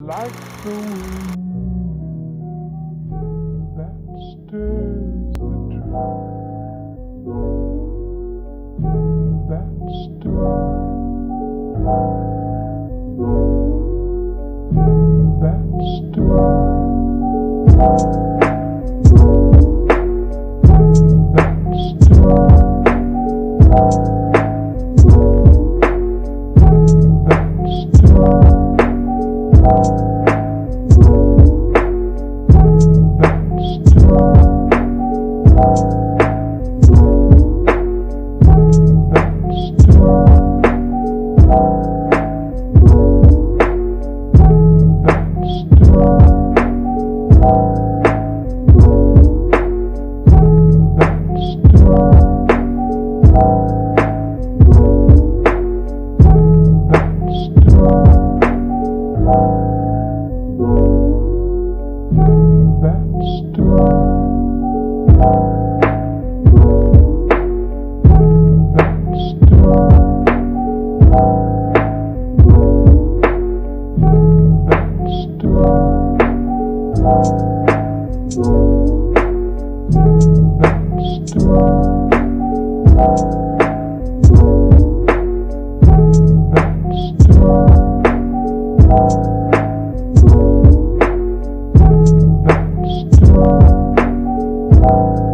Like the wind that stirs the dry. That stirs. Let's do you